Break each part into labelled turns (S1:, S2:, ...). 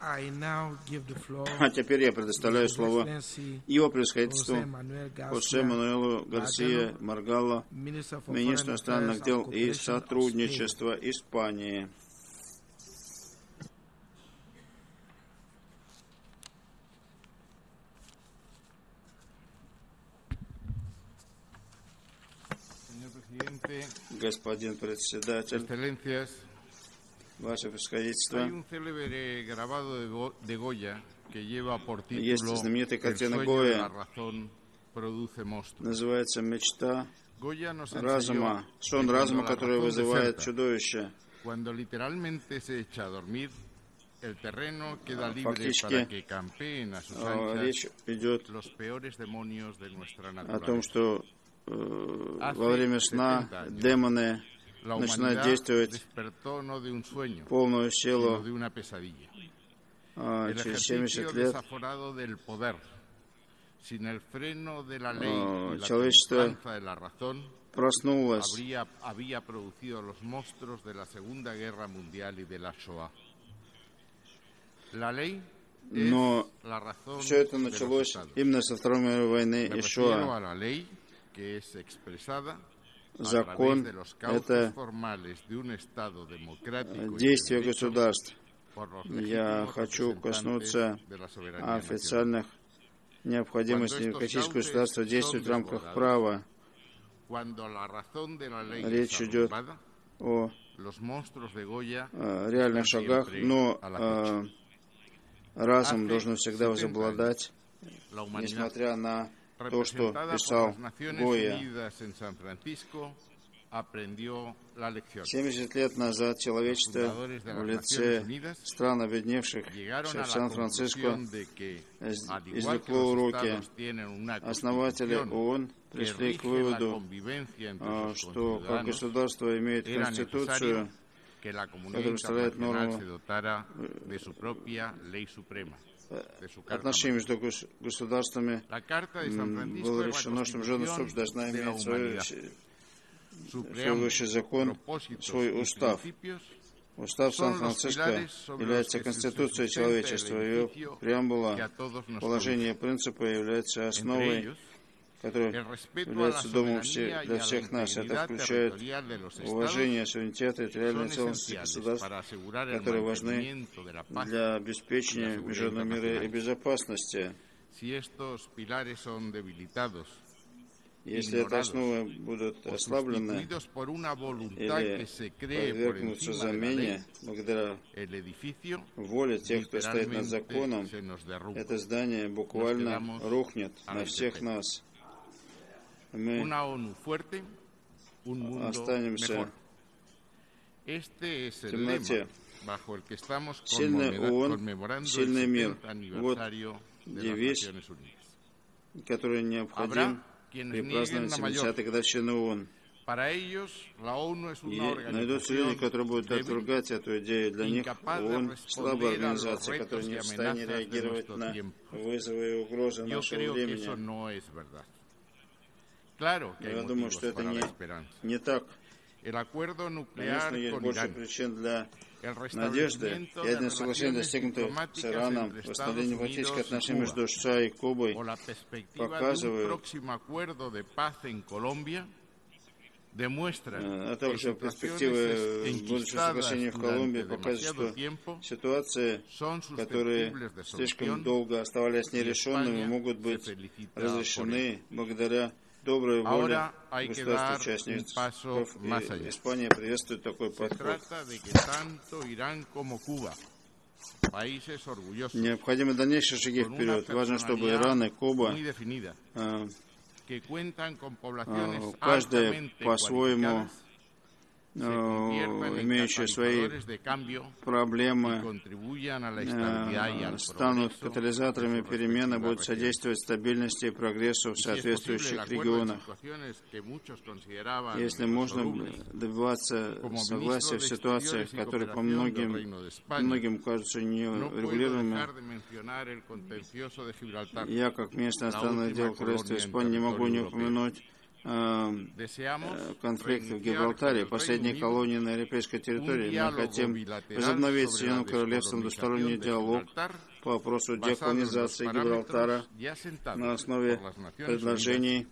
S1: А теперь я предоставляю слово его превосходительству Хосе Мануэлу Гарсия Маргало, министру иностранных дел и сотрудничества Испании. Господин председатель, Ваше Превосходительство, есть знаменитая картина Гоя, называется «Мечта разума», сон разума, который вызывает чудовище. Фактически речь идет о том, что во время сна демоны начинают действовать полную силу а, через 70 лет. А, человечество проснулось. но все это началось именно со Второй мировой войны и Шоа закон — это действие государств. Я хочу коснуться официальных необходимостей демократического государства действовать в рамках права. Речь идет о реальных шагах, но э, разум должен всегда возобладать, несмотря на то, что писал Гоя. 70 лет назад человечество в лице стран, объединившихся в Сан-Франциско, извлекло уроки. Основатели ООН пришли к выводу, а, что как государство имеет конституцию, которая представляет норму отношений между государствами было решено, что международная общность должна иметь свой, свой высший закон, свой устав. Устав Сан-Франциско является конституцией человечества. Ее преамбула, положение принципа является основой который является домом все, для всех нас. Это включает уважение суверенитета и территориальной целостности государств, которые важны для обеспечения международного мира и безопасности. Если эти основы будут ослаблены или подвергнутся замене благодаря воле тех, кто стоит над законом, это здание буквально рухнет на всех нас мы останемся в темноте. Сильный ООН, сильный мир. Вот девиз, который необходим при праздновании 70-й годовщины ООН. И найдутся люди, которые будут отвергать эту идею. Для них ООН слабая организация, которая не в состоянии реагировать на вызовы и угрозы нашего времени. Я думаю, что это не, не так. Конечно, есть больше причин для надежды. Ядерное соглашение, достигнутое с Ираном, восстановление политических отношений между США и Кубой, показывают, а также перспективы будущего соглашения в Колумбии показывают, что ситуации, которые слишком долго оставались нерешенными, могут быть разрешены благодаря доброй воли государств-участниц. И Испания приветствует такой подход. Необходимы дальнейшие шаги вперед. Важно, чтобы Иран и Куба а, а, каждый по-своему Э, имеющие свои проблемы, э, станут катализаторами перемены, будут содействовать стабильности и прогрессу в соответствующих регионах. Если можно добиваться согласия в ситуациях, которые по многим, многим кажутся нерегулируемыми, я, как местный иностранный отдел Королевства Испании, не могу не упомянуть конфликт в Гибралтаре, последней колонии на европейской территории. Мы хотим возобновить с Соединенным Королевством двусторонний диалог по вопросу деколонизации Гибралтара на основе предложений,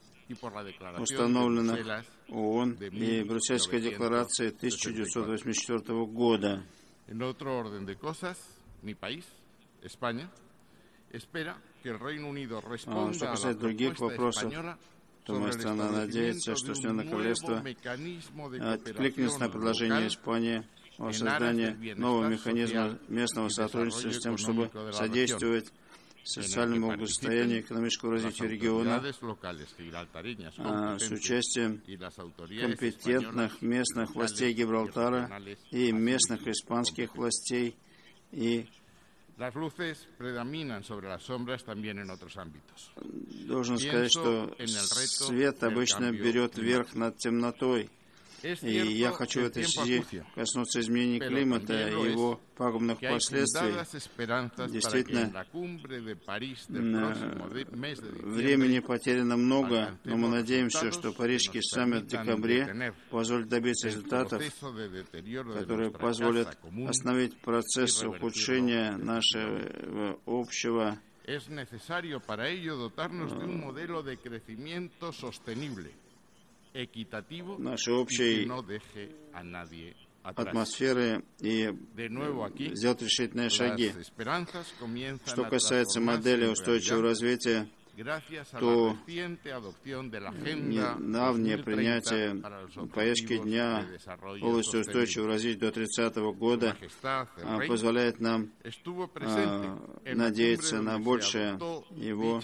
S1: установленных ООН и Брюссельской декларации 1984 года. А, что касается других вопросов, то моя страна надеется, что Соединенное Королевство откликнется на предложение Испании о создании нового механизма местного сотрудничества с тем, чтобы содействовать социальному благосостоянию и экономическому развитию региона а, с участием компетентных местных властей Гибралтара и местных испанских властей и Должен сказать, что свет обычно берет верх над темнотой. И я хочу в этой связи коснуться изменений климата и его пагубных последствий. Действительно, времени потеряно много, но мы надеемся, что Парижский саммит в декабре позволит добиться результатов, которые позволят остановить процесс ухудшения нашего общего es necesario para ello dotarnos de un modelo de crecimiento sostenible нашей общей атмосферы и сделать решительные шаги. Что касается модели устойчивого развития, то недавнее принятие повестки дня полностью устойчивого развития до 30 года а, позволяет нам а, надеяться на большее. Его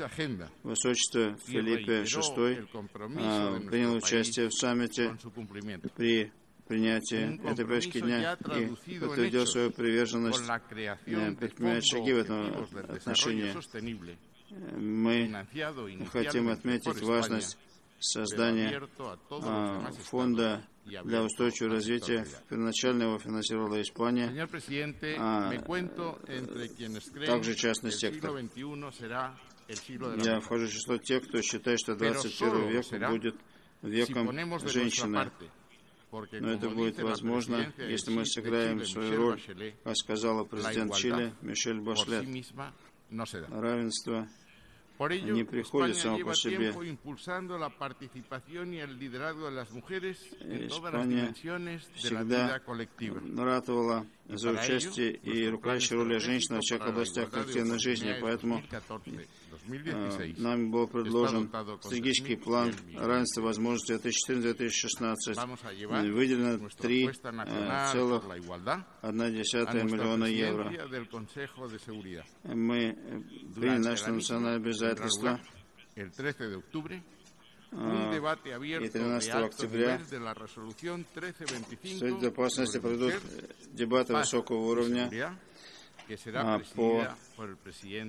S1: высочество Филиппе VI а, принял участие в саммите при принятии этой повестки дня и подтвердил свою приверженность предпринимать шаги в этом отношении мы хотим отметить важность создания а, фонда для устойчивого развития. Первоначально его финансировала Испания. А, также частный сектор. Я вхожу в число тех, кто считает, что 21 век будет веком женщины. Но это будет возможно, если мы сыграем свою роль, как сказала президент Чили Мишель Башлет. Равенство не приходит само по себе. Испания всегда ратовала за участие и руководящую роль женщин во всех областях коллективной жизни, поэтому э, нам был предложен стратегический план равенства возможностей 2014-2016. Выделено 3,1 миллиона евро. Мы приняли наше национальное обязательство. и 13 октября в Совете Безопасности пройдут дебаты высокого уровня а, по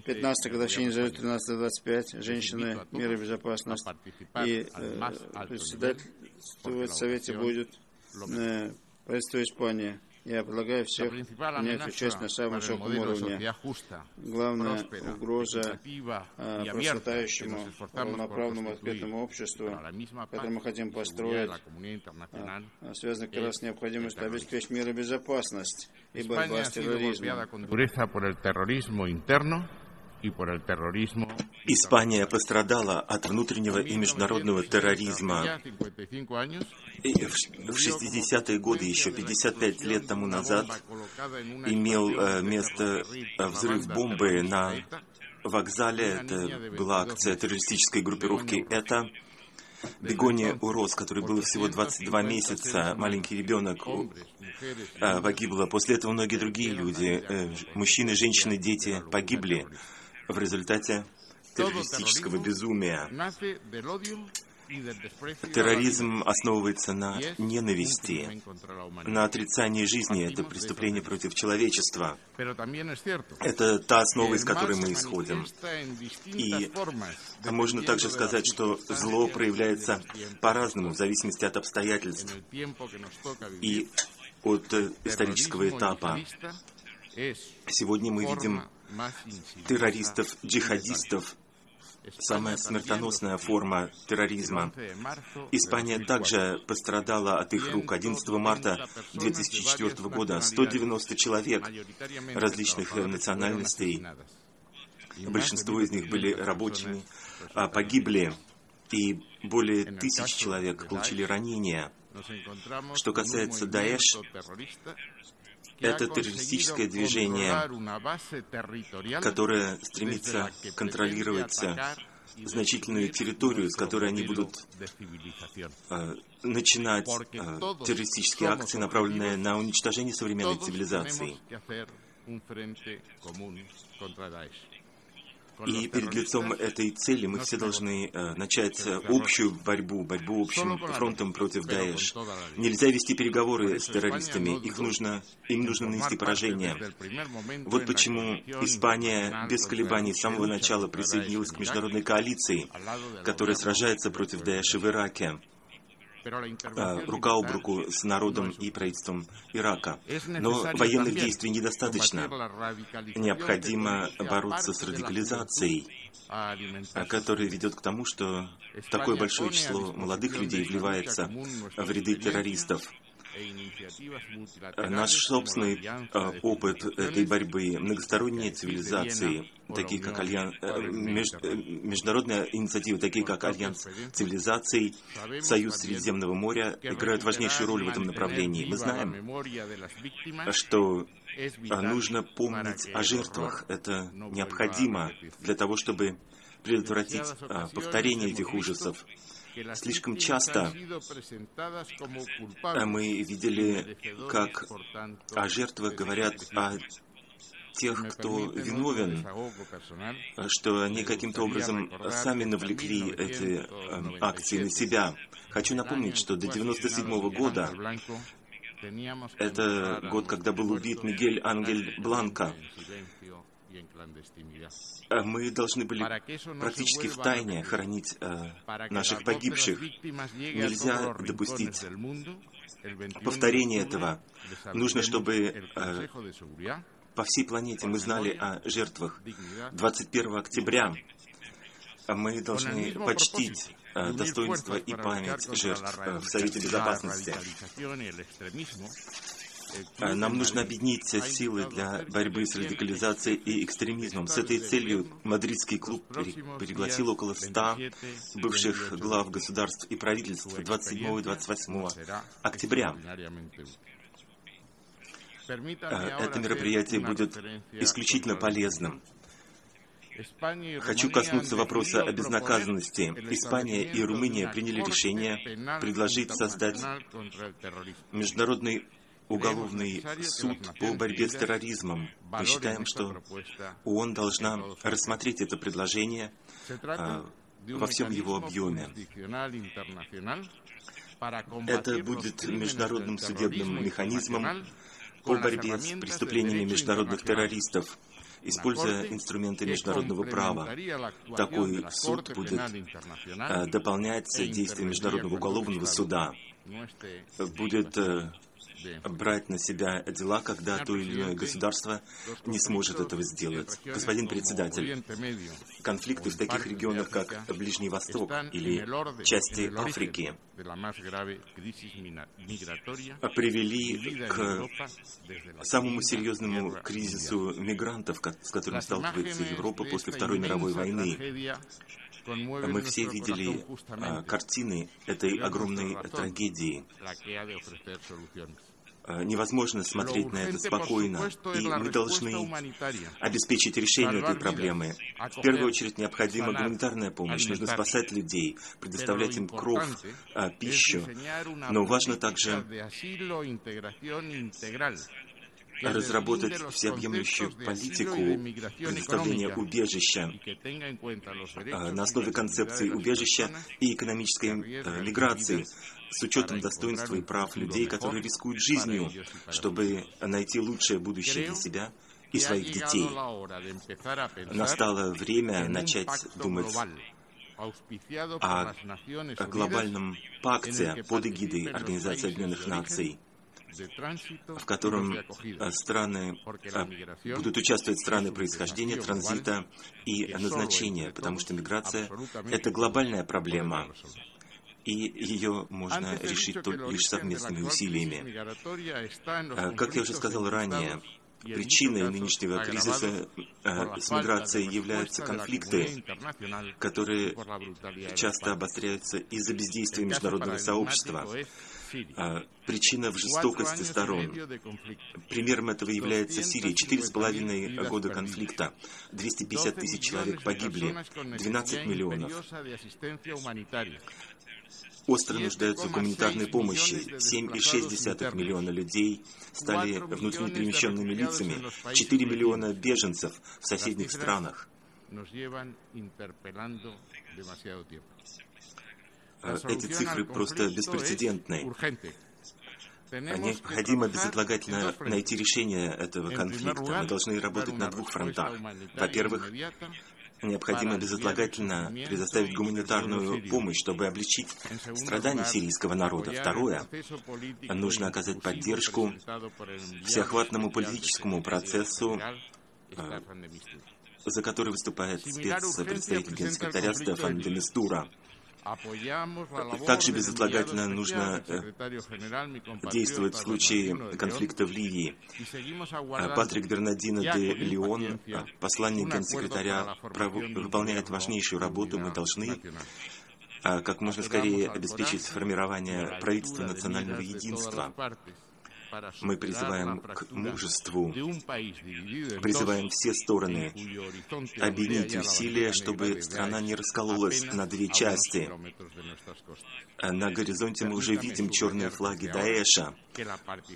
S1: 15 годовщине резолюции 1325 «Женщины, мир и безопасность». И э, председательствовать в Совете будет э, правительство Испании. Я предлагаю всех принять участие на самом высоком уровне. Главная угроза а, процветающему, равноправному, открытому обществу, которое мы хотим построить, а, связано как раз с необходимостью обеспечить мир и безопасность и борьба с терроризмом.
S2: Испания пострадала от внутреннего и международного терроризма. И в 60-е годы, еще 55 лет тому назад, имел э, место э, взрыв бомбы на вокзале. Это была акция террористической группировки «Это». Бегония Урос, который был всего 22 месяца, маленький ребенок, э, погибла. После этого многие другие люди, мужчины, женщины, дети погибли в результате террористического безумия. Терроризм основывается на ненависти, на отрицании жизни. Это преступление против человечества. Это та основа, из которой мы исходим. И можно также сказать, что зло проявляется по-разному, в зависимости от обстоятельств и от исторического этапа. Сегодня мы видим террористов-джихадистов самая смертоносная форма терроризма. Испания также пострадала от их рук. 11 марта 2004 года 190 человек различных национальностей, большинство из них были рабочими, а, погибли, и более тысяч человек получили ранения. Что касается Даэш, это террористическое движение, которое стремится контролировать значительную территорию, с которой они будут э, начинать э, террористические акции, направленные на уничтожение современной цивилизации. И перед лицом этой цели мы все должны э, начать общую борьбу, борьбу общим фронтом против Даэш. Нельзя вести переговоры с террористами, их нужно, им нужно нанести поражение. Вот почему Испания без колебаний с самого начала присоединилась к международной коалиции, которая сражается против Даэша в Ираке. Э, рука об руку с народом и правительством Ирака. Но военных действий недостаточно. Необходимо бороться с радикализацией, которая ведет к тому, что такое большое число молодых людей вливается в ряды террористов. Наш собственный э, опыт этой борьбы, многосторонние цивилизации, такие как Альянс, э, меж, э, международные инициативы, такие как Альянс цивилизаций, Союз Средиземного моря, играют важнейшую роль в этом направлении. Мы знаем, что нужно помнить о жертвах. Это необходимо для того, чтобы предотвратить повторение этих ужасов. Слишком часто мы видели, как о жертвах говорят о тех, кто виновен, что они каким-то образом сами навлекли эти э, акции на себя. Хочу напомнить, что до 1997 года это год, когда был убит Мигель Ангель Бланка. Э, мы должны были практически в тайне хоронить э, наших погибших. Нельзя допустить повторения этого. Нужно, чтобы э, по всей планете мы знали о жертвах. 21 октября мы должны почтить э, достоинство и память жертв э, в Совете Безопасности. Э, нам нужно объединить силы для борьбы с радикализацией и экстремизмом. С этой целью Мадридский клуб пригласил около 100 бывших глав государств и правительств 27 и 28 октября. Э, это мероприятие будет исключительно полезным. Хочу коснуться вопроса о безнаказанности. Испания и Румыния приняли решение предложить создать международный уголовный суд по борьбе с терроризмом. Мы считаем, что ООН должна рассмотреть это предложение а, во всем его объеме. Это будет международным судебным механизмом по борьбе с преступлениями международных террористов, используя инструменты международного права. Такой суд будет а, дополнять действия Международного уголовного суда, будет э, брать на себя дела, когда то или иное государство не сможет этого сделать. Господин председатель, конфликты в таких регионах, как Ближний Восток или части Африки, привели к самому серьезному кризису мигрантов, с которым сталкивается Европа после Второй мировой войны. Мы все видели а, картины этой огромной трагедии. Э, невозможно смотреть на это спокойно, и мы должны обеспечить решение этой проблемы. В первую очередь необходима гуманитарная помощь, нужно спасать людей, предоставлять им кров, э, пищу, но важно также разработать всеобъемлющую политику предоставления убежища э, на основе концепции убежища и экономической миграции, с учетом достоинства и прав людей, которые рискуют жизнью, чтобы найти лучшее будущее для себя и своих детей. Настало время начать думать о глобальном пакте под эгидой Организации Объединенных Наций, в котором страны будут участвовать страны происхождения, транзита и назначения, потому что миграция – это глобальная проблема, и ее можно решить только лишь совместными усилиями. Как я уже сказал ранее, Причиной нынешнего кризиса э, с миграцией являются конфликты, которые часто обостряются из-за бездействия международного сообщества. А, причина в жестокости сторон. Примером этого является Сирия. Четыре с половиной года конфликта. 250 тысяч человек погибли. 12 миллионов остро нуждаются в гуманитарной помощи. 7,6 миллиона людей стали внутренне перемещенными лицами. 4 миллиона беженцев в соседних странах. А, эти цифры просто беспрецедентны. Необходимо безотлагательно найти решение этого конфликта. Мы должны работать на двух фронтах. Во-первых, необходимо безотлагательно предоставить гуманитарную помощь, чтобы облегчить страдания сирийского народа. Второе, нужно оказать поддержку всеохватному политическому процессу, э, за который выступает спецпредставитель генсекретаря Стефан де Мистура. Также безотлагательно нужно э, действовать в случае конфликта в Ливии. Э, Патрик Бернадино де Леон, э, посланник генсекретаря, выполняет важнейшую работу. Мы должны как можно скорее обеспечить сформирование правительства национального единства. Мы призываем к мужеству, призываем все стороны объединить усилия, чтобы страна не раскололась на две части. На горизонте мы уже видим черные флаги Даэша,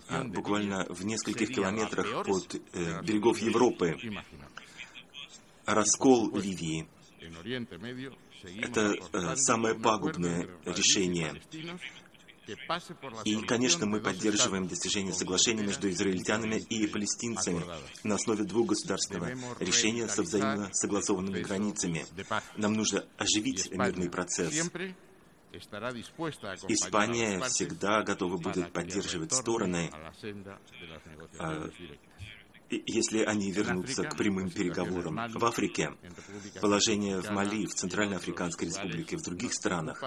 S2: а, буквально в нескольких километрах от э, берегов Европы. Раскол Ливии — это э, самое пагубное решение. И, конечно, мы поддерживаем достижение соглашения между израильтянами и палестинцами на основе двухгосударственного решения со взаимно согласованными границами. Нам нужно оживить мирный процесс. Испания всегда готова будет поддерживать стороны если они вернутся к прямым переговорам. В Африке положение в Мали, в Центральной Африканской Республике, в других странах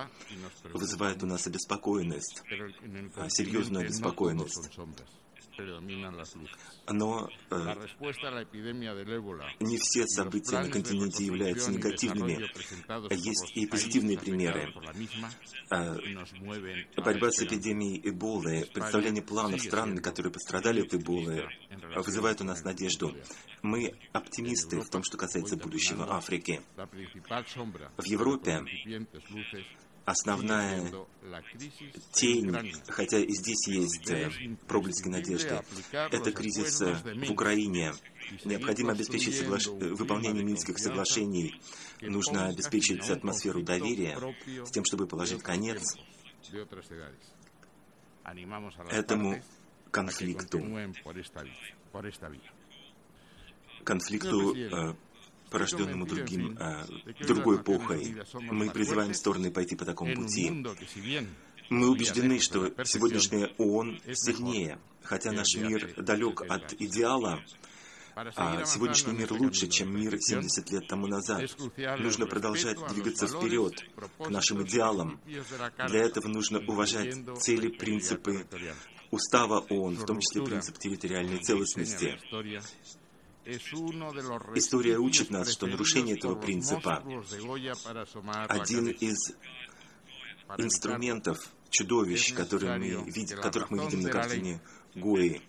S2: вызывает у нас обеспокоенность, серьезную обеспокоенность. Но э, не все события на континенте являются негативными. Есть и позитивные примеры. Э, борьба с эпидемией Эболы, представление планов стран, которые пострадали от Эболы, вызывает у нас надежду. Мы оптимисты в том, что касается будущего Африки. В Европе основная тень, хотя и здесь есть э, проблески надежды, это кризис э, в Украине. Необходимо обеспечить соглаш... выполнение Минских соглашений. Нужно обеспечить атмосферу доверия с тем, чтобы положить конец этому конфликту. Конфликту порожденному другим, а, другой эпохой. Мы призываем стороны пойти по такому пути. Мы убеждены, что сегодняшняя ООН сильнее, хотя наш мир далек от идеала, а сегодняшний мир лучше, чем мир 70 лет тому назад. Нужно продолжать двигаться вперед, к нашим идеалам. Для этого нужно уважать цели, принципы устава ООН, в том числе принцип территориальной целостности. История учит нас, что нарушение этого принципа — один из инструментов, чудовищ, которые мы видим, которых мы видим на картине Гои.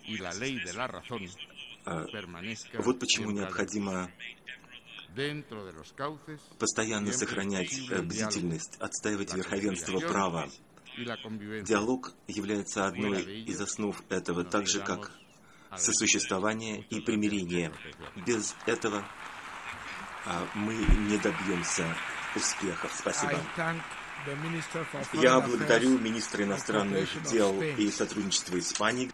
S2: А, вот почему необходимо постоянно сохранять бдительность, отстаивать верховенство права. Диалог является одной из основ этого, так же как сосуществование и примирение. Без этого а, мы не добьемся успехов. Спасибо. Я благодарю министра иностранных дел и сотрудничества Испании.